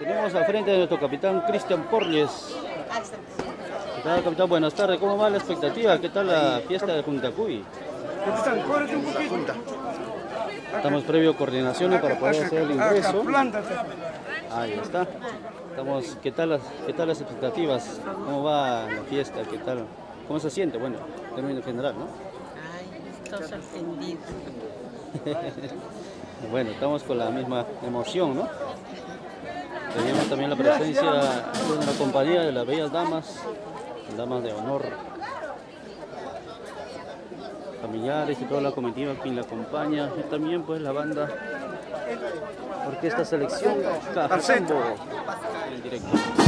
Tenemos al frente de nuestro capitán Cristian Porles. ¿Qué tal, capitán? Buenas tardes. ¿Cómo va la expectativa? ¿Qué tal la fiesta de Juntacuy? Capitán, córrete un poquito. Estamos previo coordinaciones para poder hacer el ingreso. Ahí está. Estamos, ¿qué tal las, qué tal las expectativas? ¿Cómo va la fiesta? ¿Qué tal? ¿Cómo se siente? Bueno, en términos general, ¿no? Ay, estoy sorprendida. Bueno, estamos con la misma emoción, ¿no? Tenemos también la presencia de la compañía de las bellas damas, damas de honor, familiares y toda la comitiva quien la acompaña, y también pues la banda Orquesta Selección Cajambo en directo.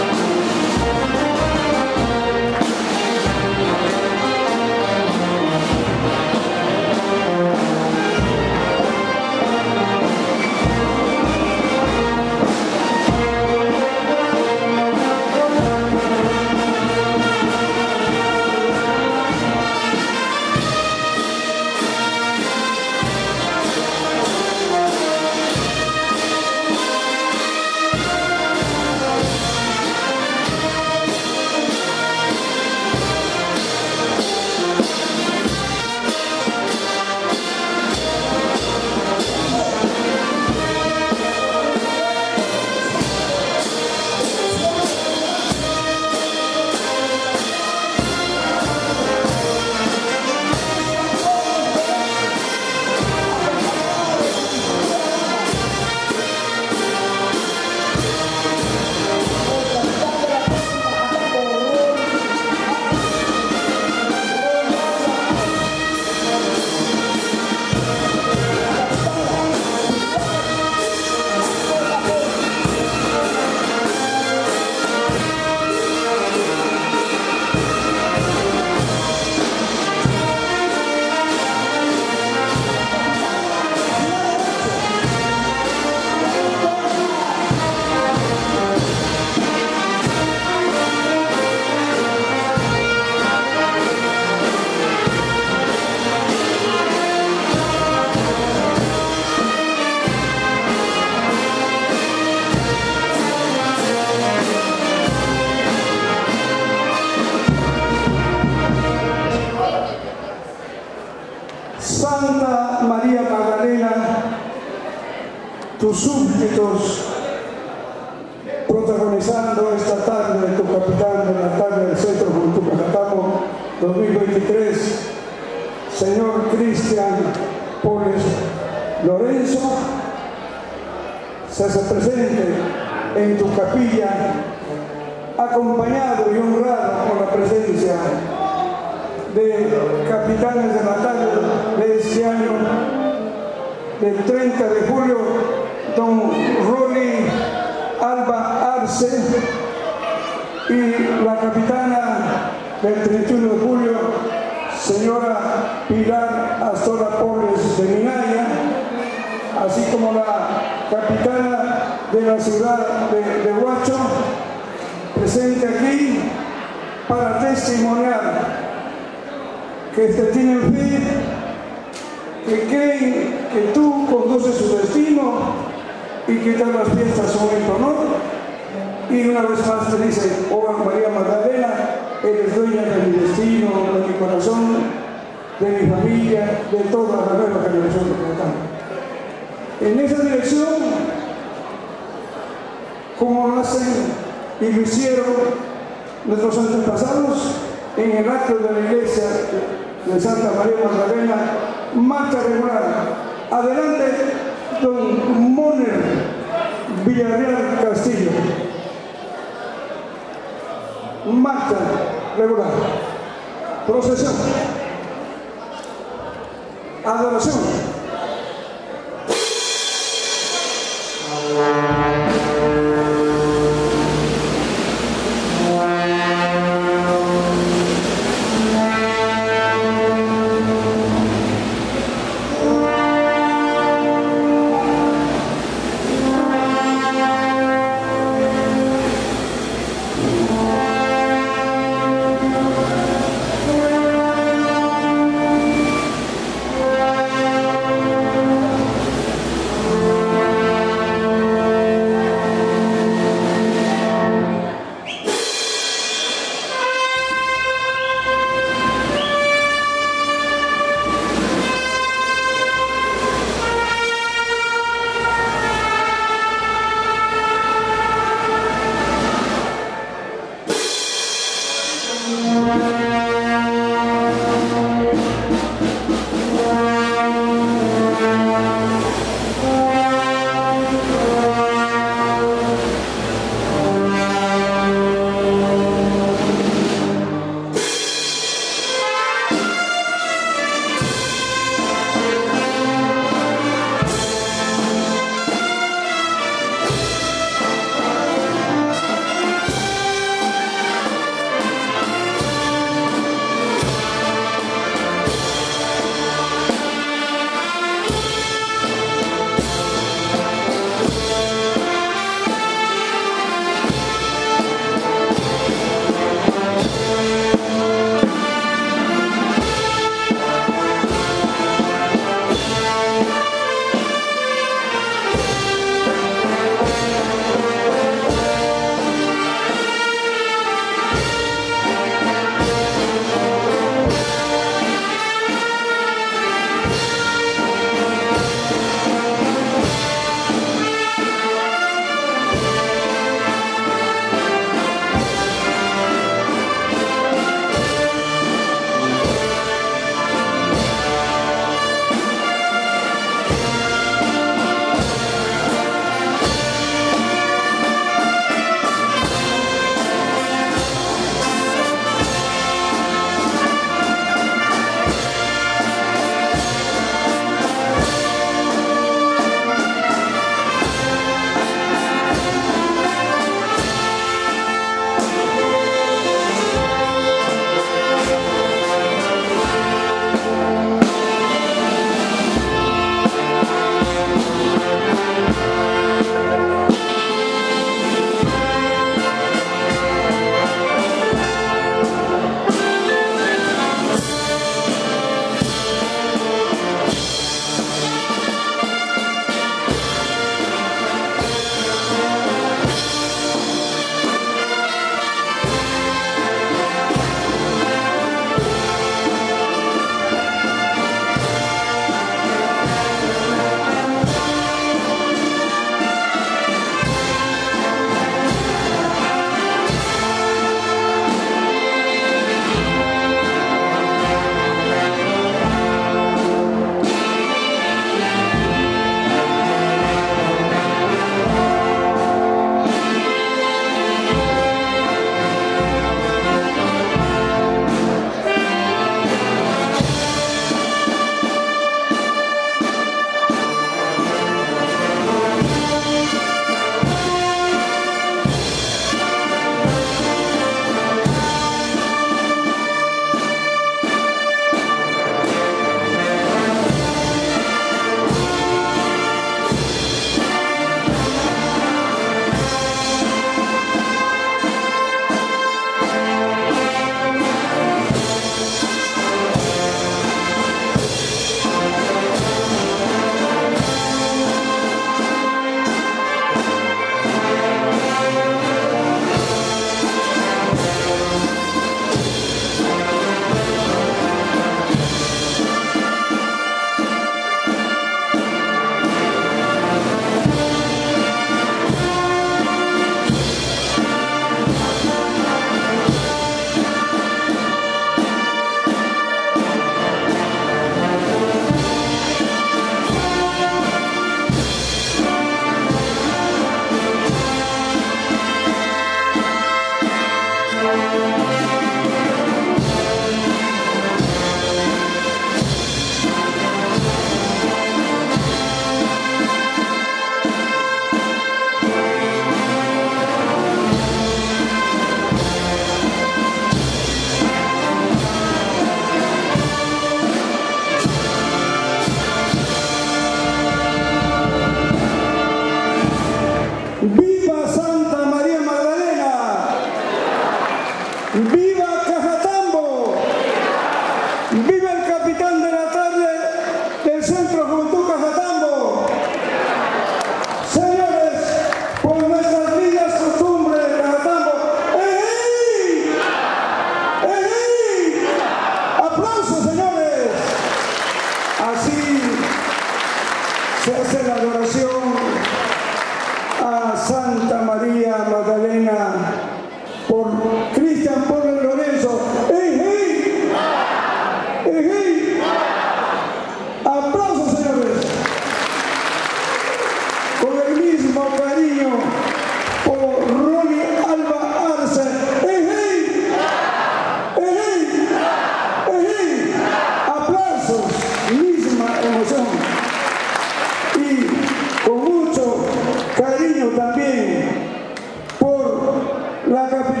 La capitana